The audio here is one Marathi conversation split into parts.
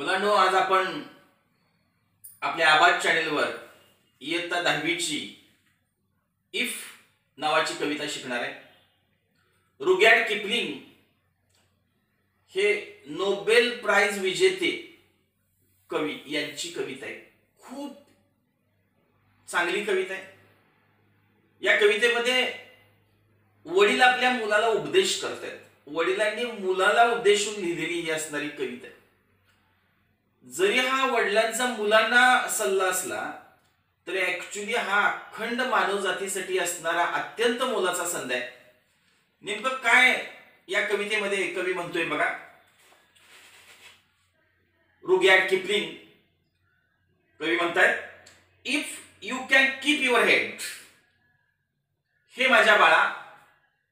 मुलांनो आज आपण आपल्या आबाद चॅनेलवर इयत्ता दहावीची इफ नावाची कविता शिकणार आहे. रुग्याड किपलिंग हे नोबेल प्राइज विजेते कवी यांची कविता आहे. खूप चांगली कविता आहे. या कवितेमध्ये वडील आपल्या मुलाला उपदेश करतात वडिलांनी मुलाला उपदेशून लिहिलेली ही असणारी कविता आहे. जरी हा वडिलांचा मुलांना सल्ला असला तरी ऍक्च्युली हा अखंड मानवजातीसाठी असणारा अत्यंत मोलाचा संध आहे. नेमकं काय या कवितेमध्ये कवी म्हणतोय बघा? Rudyard Kipling. कवी म्हणतायत if you can keep your head हे माझ्या बाळा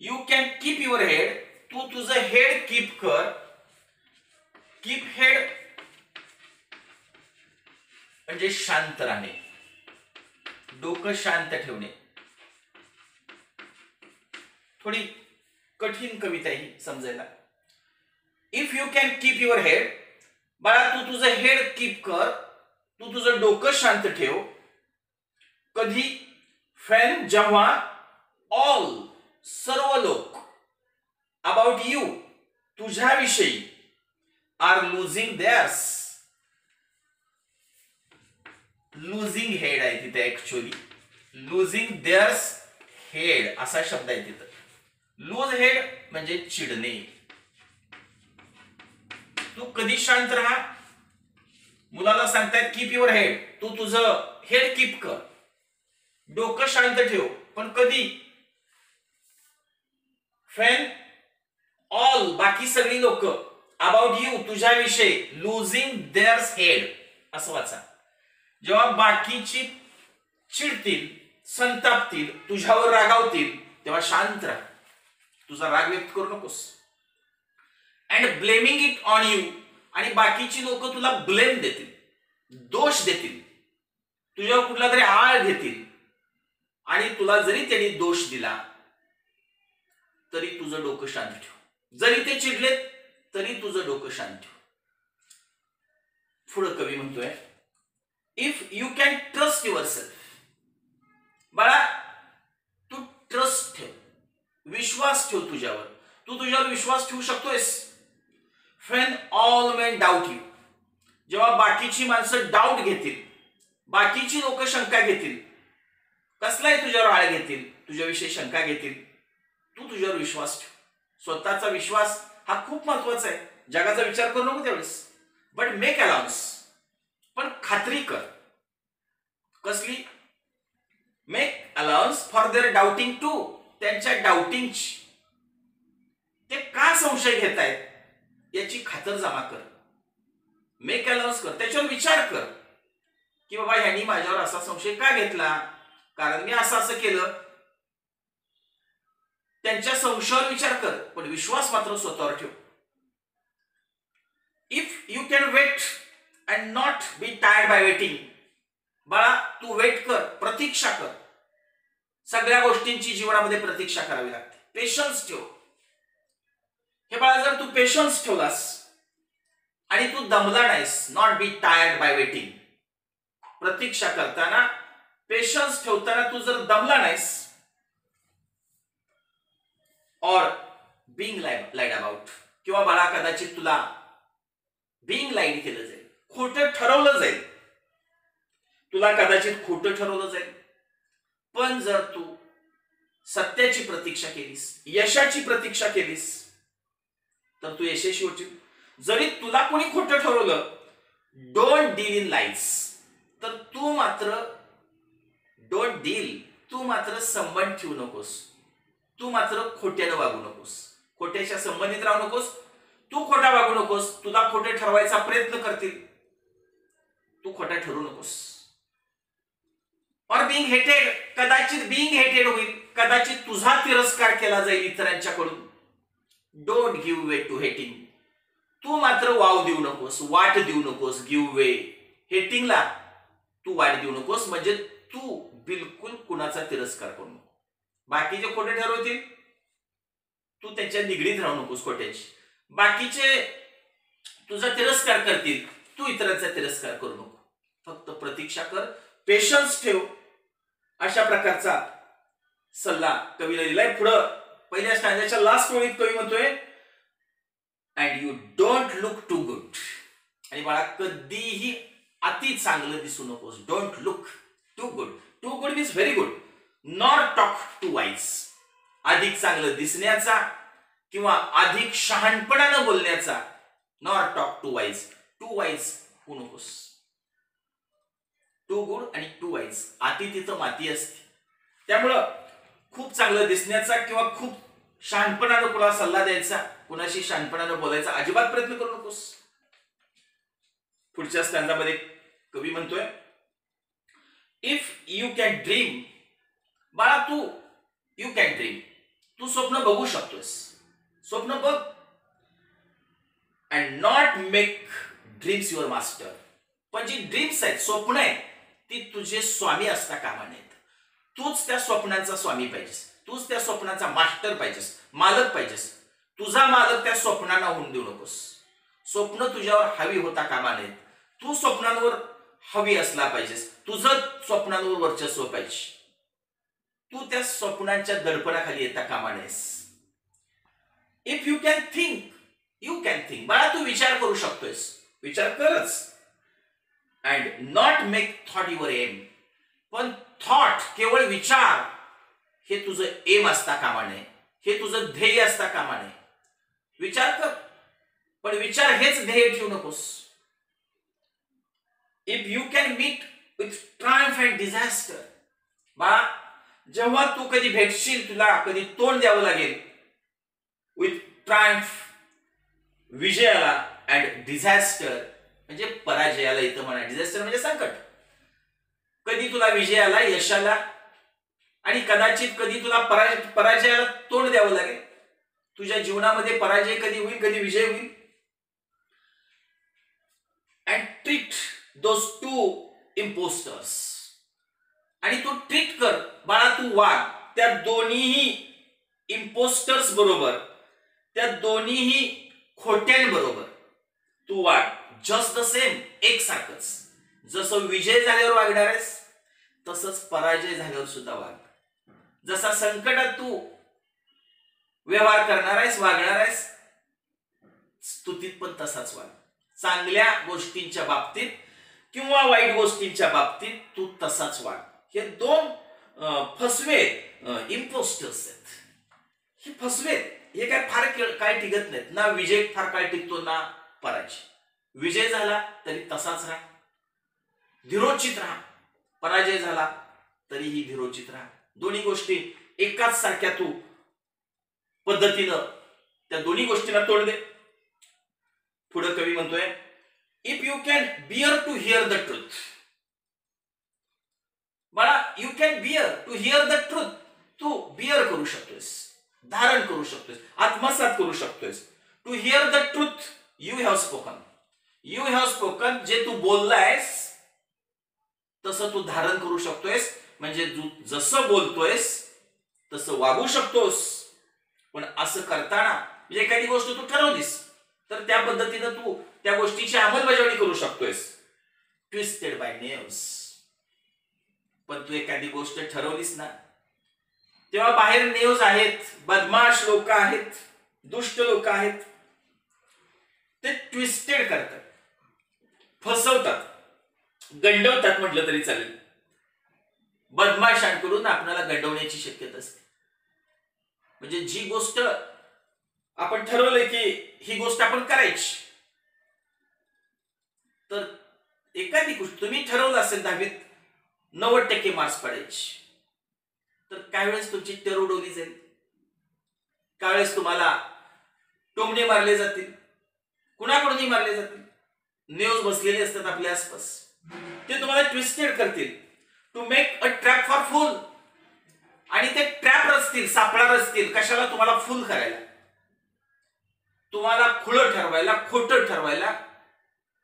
you can keep your head तू तुझं हेड कीप कर. कीप हेड म्हणजे शांत राहणे. डोकं शांत ठेवणे. थोडी कठीण कविता ही समजायला. If you can keep your head बाळा तू तुझं हेड कीप कर. तू तुझं डोकं शांत ठेव. कधी फॅन जेव्हा ऑल सर्व लोक about you तुझ्याविषयी are losing theirs losing head आहे तिथे ऍक्च्युअली लुझिंग देअर्स हेड असा शब्द आहे तिथं. लूज हेड म्हणजे चिडणे. तू कधी शांत राहा. मुलाला सांगतायत कीप युअर हेड तू तुझं हेड कीप कर. डोकं शांत ठेव. पण कधी? फ्रेंड ऑल बाकी सगळी लोक अबाउट यू तुझ्याविषयी लुझिंग देअर्स हेड असं वाचा. जेव्हा बाकीची चिडतील संतापतील तुझ्यावर रागावतील तेव्हा शांत राह. तुझा राग व्यक्त करू नकोस. And blaming it on you आणि बाकीची लोक तुला ब्लेम देतील दोष देतील. तुझ्यावर कुठला तरी आळ घेतील. आणि तुला जरी त्यांनी दोष दिला तरी तुझं डोकं शांत ठेव. जरी ते चिडलेत तरी तुझं डोकं शांत ठेव. पुढं कवी म्हणतोय if you can trust yourself बाळा तू ट्रस्ट ठेव विश्वास ठेव तुझ्यावर. तू तुझ्यावर विश्वास ठेवू शकतोयस. Friend all men doubt you जेव्हा बाकीची माणसं डाऊट घेतील बाकीची लोक शंका घेतील कसलाही तुझ्यावर आळ घेतील तुझ्याविषयी शंका घेतील तू तुझ्यावर विश्वास ठेव. स्वतःचा विश्वास हा खूप महत्त्वाचा आहे. जगाचा विचार करू नको त्यावेळेस. बट मेक अलाउन्स पण खात्री कर. कसली? Make allowance for their doubting too त्यांच्या डाउटिंगची ते का संशय घेत आहेत याची खातर जमा कर. मेक अलाउन्स कर. त्याच्यावर विचार कर. की बाबा ह्यांनी माझ्यावर असा संशय का घेतला? कारण मी असं असं केलं. त्यांच्या संशयावर विचार कर. पण विश्वास मात्र स्वतःवर ठेव. If you can wait and not be tired by waiting बाळा तू वेट कर प्रतीक्षा कर. सगळ्या गोष्टींची जीवनामध्ये प्रतीक्षा करावी लागते. पेशन्स ठेव. हे बाळा जर तू पेशन्स ठेवलास आणि तू दमला नाहीस not be tired by waiting प्रतीक्षा करताना पेशन्स ठेवताना तू जर दमला नाहीस और बिंग लाईड अबाउट किंवा बाळा कदाचित तुला बिंग लाईड केलं जाईल. खोटं ठरवलं जाईल. तुला कदाचित खोटं ठरवलं जाईल. पण जर तू सत्याची प्रतीक्षा केलीस यशाची प्रतीक्षा केलीस तर तू यशस्वी होशील. जरी तुला कोणी खोटं ठरवलं डोंट डील इन लाईन्स तर तू मात्र डोंट डील तू मात्र संबंध ठेवू नकोस. तू मात्र खोट्यानं वागू नकोस. खोट्याच्या संबंधित राहू नकोस. तू खोटा वागू नकोस. तुला खोटे ठरवायचा प्रयत्न करतील. तू खोटा ठरू नकोस. और बिंग हेटेड कदाचित बिंग हेटेड होईल. कदाचित तुझा तिरस्कार केला जाईल इतरांच्याकडून. Don't give way to hating तू मात्र वाव देऊ नकोस वाट देऊ नकोस गिव्ह वे हेटिंगला तू वाट देऊ नकोस म्हणजे तू बिलकुल कुणाचा तिरस्कार करू नको. बाकीचे खोटे ठरवतील तू त्यांच्या निगडीत राहू नकोस खोट्याची. बाकीचे तुझा तिरस्कार करतील तू इतरांचा तिरस्कार करू नको. फक्त प्रतीक्षा कर पेशन्स ठेव. अशा प्रकारचा सल्ला कवीला दिलाय. पुढं पहिल्या स्टँडच्या लास्ट ओळीत कवी म्हणतोय and you don't look too good आणि बाळा कधीही अति चांगलं दिसू नकोस. Don't look too good too good means very good not talk too wise अधिक चांगलं दिसण्याचा किंवा अधिक शहाणपणानं बोलण्याचा. Not talk too wise too wise होऊ नकोस टू गुड आणि टू वाईज आती तिथं माती असते. त्यामुळं खूप चांगलं दिसण्याचा किंवा खूप शहाणपणानं कुणाला सल्ला द्यायचा कुणाशी शहाणपणानं बोलायचा अजिबात प्रयत्न करू नकोस. पुढच्या स्टँडामध्ये कवी म्हणतोय इफ यू कॅन ड्रीम बाळा तू यू कॅन ड्रीम तू स्वप्न बघू शकतोस स्वप्न बघ. And not make dreams your master पण जी ड्रीम्स आहेत स्वप्न आहेत ती तुझे स्वामी असता कामा नयेत. तूच त्या स्वप्नांचा स्वामी पाहिजेस. तूच त्या स्वप्नाचा मास्टर पाहिजेस मालक पाहिजेस. तुझा मालक त्या स्वप्नांना होऊन देऊ नकोस. स्वप्न तुझ्यावर हवी होता कामा नयेत. तू स्वप्नांवर हवी असला पाहिजेस. तुझं स्वप्नांवर वर्चस्व पाहिजे तू त्या स्वप्नांच्या दडपणाखाली येता कामा नयेस. If you can think you can think बाळा तू विचार करू शकतोयस. विचार करच. And not make thought your aim पण थॉट केवळ विचार हे तुझं एम असता कामा नये. हे तुझं ध्येय असता कामा नये. विचार कर. पण विचार हेच ध्येय ठेवू नकोस. If you can meet with triumph and disaster बा जेव्हा तू कधी भेटशील तुला कधी तोंड द्यावं लागेल विथ ट्रायम्फ विजयाला अँड डिझास्टर म्हणजे पराजयाला इथं म्हणा. डिझास्टर म्हणजे संकट. कधी तुला विजयाला यशाला आणि कदाचित कधी तुला पराजय पराजयाला तोंड द्यावं लागेल. तुझ्या जीवनामध्ये पराजय कधी होईल कधी विजय होईल? And treat those two impostors आणि तू ट्रीट कर. बाळा तू वाग त्या दोन्हीही इम्पोस्टर्स बरोबर. त्या दोन्हीही खोट्यांबरोबर तू वाढ. जस्ट द सेम एकसारखंच. जसं विजय झाल्यावर वागणार आहेस तसंच पराजय झाल्यावर सुद्धा वाग. जसा संकटात तू व्यवहार करणार आहेस वागणार आहेस स्तुतीत पण तसाच वाग. चांगल्या गोष्टींच्या बाबतीत किंवा वाईट गोष्टींच्या बाबतीत तू तसाच वाग. हे दोन फसवे इम्पोस्टर्स आहेत. हे फसवे हे काय फार काय टिकत नाहीत. ना विजय फार काय टिकतो ना पराजय. विजय झाला तरी तसाच राहा. धीरोचित राहा. पराजय झाला तरीही धीरोचित राहा. दोन्ही गोष्टी एकाच सारख्या तू पद्धतीनं त्या दोन्ही गोष्टीला तोड दे. पुढे कवी म्हणतोय if you can bear to hear the truth बाळा you can bear to hear the truth Tu bear करू शकतोस धारण करू शकतोस आत्मसात करू शकतोस to hear the truth you have spoken you have spoken जे तू बोललायस तसं तू धारण करू शकतोयस. म्हणजे जसं बोलतोयस तसं वागू शकतोस. पण असं करताना म्हणजे एखादी गोष्ट तू ठरवलीस तर त्या पद्धतीनं तू त्या गोष्टीची अंमलबजावणी करू शकतोयस. ट्विस्टेड बाय नेम्स पण तू एखादी गोष्ट ठरवलीस ना तेव्हा बाहेर नेव्ज आहेत बदमाश लोक आहेत दुष्ट लोक आहेत. ते ट्विस्टेड करतात. फसवतात. गंडवतात म्हटलं तरी चालेल. बदमाशांकडून आपल्याला गंडवण्याची शक्यता असते. म्हणजे जी गोष्ट आपण ठरवलंय की ही गोष्ट आपण करायची. तर एखादी गोष्ट तुम्ही ठरवलं असेल दहावीत नव्वद टक्के मार्क्स पडायचे. तर काही वेळेस तुमची टर उडवली जाईल. काही वेळेस तुम्हाला टोमणे मारले जातील. कुणाकडूनही मारले जातील न्यूज बसलेले असतात आपल्या आसपास. ते तुम्हाला ट्विस्टेड करतील. To make a trap for fool आणि ते ट्रॅप रचतील सापळा रचतील. कशाला? तुम्हाला फुल करायला. तुम्हाला खुळ ठरवायला खोटं ठरवायला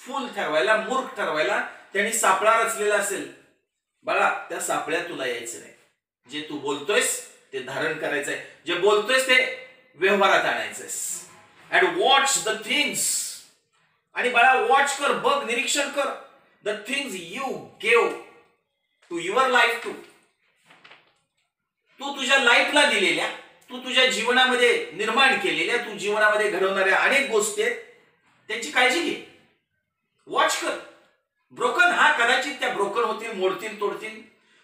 फुल ठरवायला मूर्ख ठरवायला त्यांनी सापळा रचलेला असेल. बाळा त्या सापळ्यात तुला यायचं नाही. जे तू बोलतोयस ते धारण करायचंय. जे बोलतोयस ते व्यवहारात आणायचंय अँड वॉच द थिंग्स आणि बाळा वॉच कर बघ निरीक्षण कर. The things you gave to your life to तू तुझ्या लाईफला दिलेल्या तू तुझ्या जीवनामध्ये निर्माण केलेल्या तू जीवनामध्ये घडवणाऱ्या अनेक गोष्टी आहेत त्यांची काळजी घे. वॉच कर. ब्रोकन हा कदाचित त्या ब्रोकन होतील मोडतील तोडतील.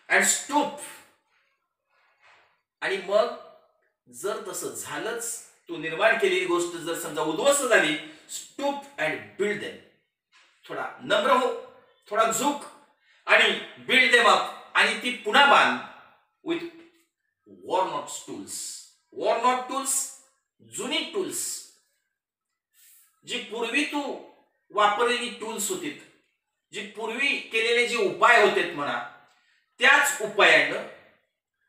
अँड स्टूप आणि मग जर तसं झालंच तू निर्माण केलेली गोष्ट जर समजा उद्ध्वस्त झाली स्टूप अँड बिल्ड देम थोडा नम्र हो थोडा झुक आणि बिल्ड देम अप आणि ती पुन्हा बांध with worn out tools worn out tools जुनी टूल्स जी पूर्वी तू वापरलेली टूल्स होती जी पूर्वी केलेले जे उपाय होते म्हणा त्याच उपायानं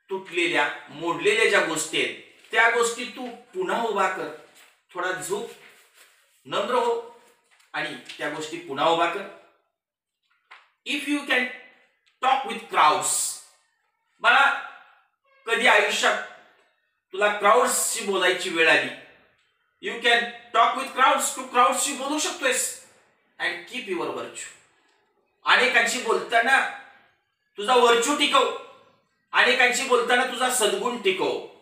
तुटलेल्या मोडलेल्या ज्या गोष्टी आहेत त्या गोष्टी तू पुन्हा उभा कर. थोडा झोप. नम्र हो. आणि त्या गोष्टी पुन्हा उभा कर. If you can talk with crowds मला कधी आयुष्यात तुला क्राऊड्सशी बोलायची वेळ आली? You can talk with crowds to क्राऊड्सशी बोलू शकतोयस. अँड कीप युअर वर्च्यू अनेकांशी बोलताना तुझा वर्च्यू टिकव. अनेकांशी बोलताना तुझा सद्गुण टिकव.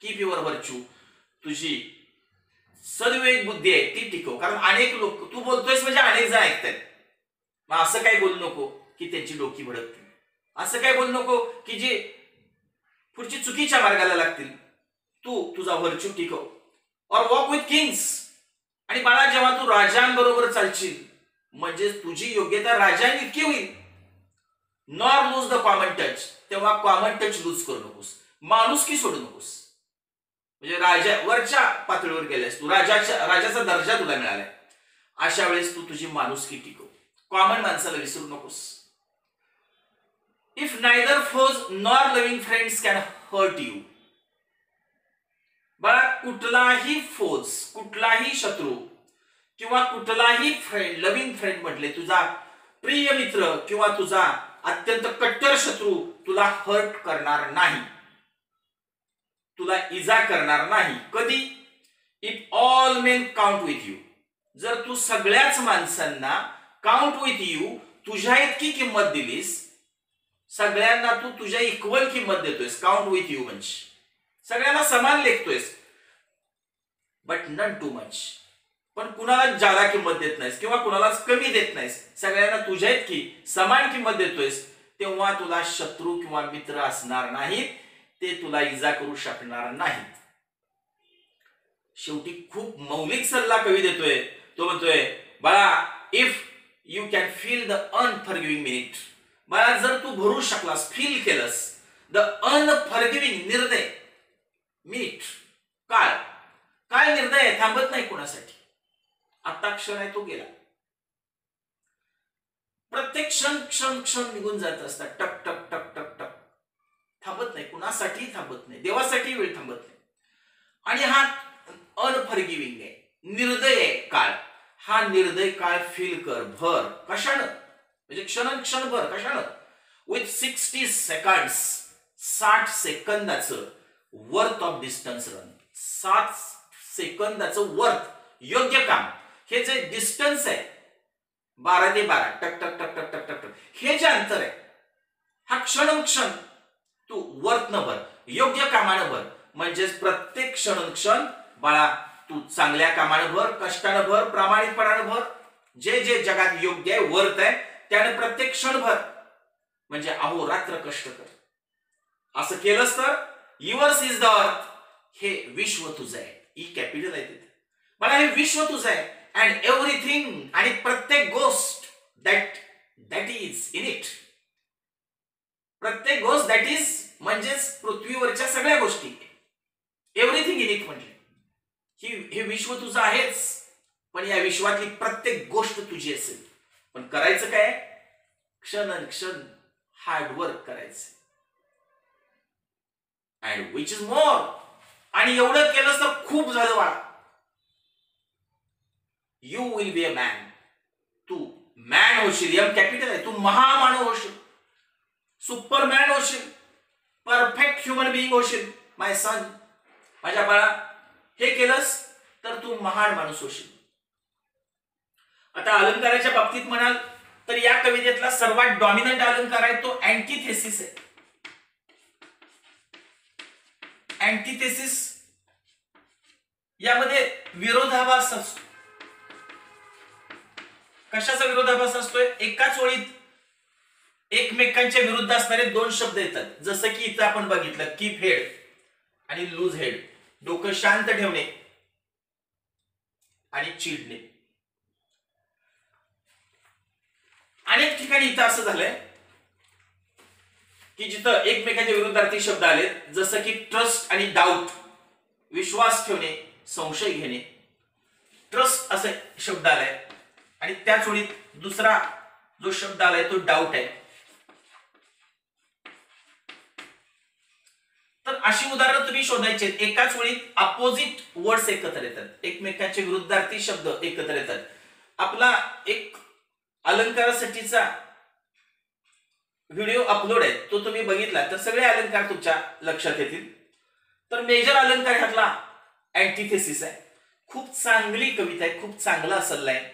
कीप युअर वर्च्यू तुझी सद्विवेक बुद्धी आहे ती टिकव. कारण अनेक लोक तू बोलतोयस म्हणजे अनेक जण ऐकतात. मग असं काय बोलू नको की त्यांची डोकी भडकते. असं काय बोलू नको की जे पुढची चुकीच्या मार्गाला लागतील. तू तुझा व्हर्च्यू टिकव. और वॉक विथ किंग्स आणि बाळा जेव्हा तू राजांबरोबर चालशील म्हणजे तुझी योग्यता राजांनी इतकी होईल. Nor lose the common touch तेव्हा कॉमन टच लूज करू नकोस. माणूस की सोडू नकोस. म्हणजे राजा वरच्या पातळीवर गेल्यास तू. राजाच्या राजाचा दर्जा तुला मिळालाय. अशा वेळेस तू तुझी माणुसकी टिकव. कॉमन माणसाला विसरू नकोस. If neither foes nor loving friends can hurt you बाळा कुठलाही फोज कुठलाही शत्रू किंवा कुठलाही फ्रेंड लव्हिंग फ्रेंड म्हटले तुझा प्रिय मित्र किंवा तुझा अत्यंत कट्टर शत्रू तुला हर्ट करणार नाही. तुला इजा करणार नाही. कधी? If all men count with you जर तू सगळ्याच माणसांना काउंट विथ यू तुझ्या इतकी किंमत दिलीस सगळ्यांना तू तुझ्या इक्वल किंमत देतोयस काउंट विथ यू म्हणजे. सगळ्यांना समान लेखतोयस. बट नन टू मच पण कुणाला जादा किंमत देत नाहीस किंवा कुणालाच कमी देत नाहीस सगळ्यांना तुझ्या इतकी समान किंमत देतोयस तेव्हा तुला शत्रू किंवा मित्र असणार नाहीत. ते तुला इजा करू शकणार नाहीत. शेवटी खूप मौलिक सल्ला कवी देतोय. तो म्हणतोय बाळा if you can fill the unforgiving minute बाळा जर तू भरू शकलास फील केलंस द अनफॉरगिव्हिंग निर्णय मिनिट काळ काय निर्णय थांबत नाही कोणासाठी. आता क्षण आहे तो गेला. प्रत्येक क्षण क्षण क्षण निघून जात असतात. टप्प टक टक टक टक थांबत नाही कुणासाठी थांबत नाही देवासाठी वेळ थांबत नाही. आणि हा अनफॉरगिव्हिंग आहे निर्दय काळ. हा निर्दय काळ फील कर भर. कशानं? म्हणजे क्षण क्षणभर कशानं? विथ सिक्स्टी सेकंड साठ सेकंदाचं वर्थ ऑफ डिस्टन्स रन सात सेकंदाचं वर्थ योग्य काम. हे जे डिस्टन्स आहे बारा ते बारा टक टक टक टक टक टक टक हे जे अंतर आहे हा क्षण क्षण तू वर्थ न भर योग्य कामानं भर. म्हणजेच प्रत्येक क्षण क्षण बाळा तू चांगल्या कामानं भर कष्टानं भर प्रामाणिकपणानं भर. जे जे जगात योग्य आहे वर्थ आहे त्याने प्रत्येक क्षण भर. म्हणजे अहोरात्र कष्ट कर. असं केलंस तर युवर्स इज द अर्थ हे विश्व तुझं आहे. E ई कॅपिटल आहे तिथे. मला हे विश्व तुझं आहे. अँड एव्हरीथिंग आणि प्रत्येक गोष्ट that that is in it प्रत्येक गोष्ट दॅट इज म्हणजेच पृथ्वीवरच्या सगळ्या गोष्टी एव्हरीथिंग इन इट म्हणजे ही हे विश्व तुझं आहेच पण या विश्वातली प्रत्येक गोष्ट तुझी असेल. पण करायचं काय? क्षण क्षण हार्डवर्क करायचं. अँड विच इज मोर आणि एवढं केलं तर खूप झालं बाळा you will be a man Tu man होशील. एम कॅपिटल आहे. तू महामानव होशील. सुपरमॅन होशील. परफेक्ट ह्युमन बिईंग होशील. माय सन माझ्या बाळा हे केलंस तर तू महान माणूस होशील. आता अलंकाराच्या बाबतीत म्हणाल तर या कवितेतला सर्वात डॉमिनंट अलंकार आहे तो अँटीथेसिस आहे. अँटीथेसिस यामध्ये विरोधाभास असतो. कशाचा विरोधाभास असतोय? एकाच ओळीत एकमेकांच्या विरुद्ध असणारे दोन शब्द येतात. जसं की इथं आपण बघितलं कीप हेड आणि लूज हेड डोकं शांत ठेवणे आणि चिडणे. अनेक ठिकाणी इथं असं झालंय की जिथं एकमेकांच्या विरुद्धार्थी शब्द आले जसं की ट्रस्ट आणि डाऊट विश्वास ठेवणे संशय घेणे. ट्रस्ट असे शब्द आलाय. आणि त्याच ओळीत दुसरा जो शब्द आलाय तो डाऊट आहे. तर अशी उदाहरणं तुम्ही शोधायची एकाच वेळी अपोजिट वर्ड्स एकत्र येतात. एकमेकांचे विरुद्धार्थी शब्द एकत्र येतात. आपला एक अलंकारासाठीचा व्हिडिओ अपलोड आहे तो तुम्ही बघितला तर सगळे अलंकार तुमच्या लक्षात येतील. तर मेजर अलंकार ह्यातला अँटीथेसिस आहे. खूप चांगली कविता आहे खूप चांगला सल्ला आहे.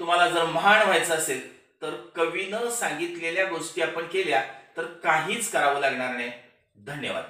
तुम्हाला जर महान व्हायचं असेल तर कवीनं सांगितलेल्या गोष्टी आपण केल्या तर काहीच करावं लागणार नाही. धन्यवाद.